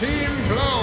Team Blow.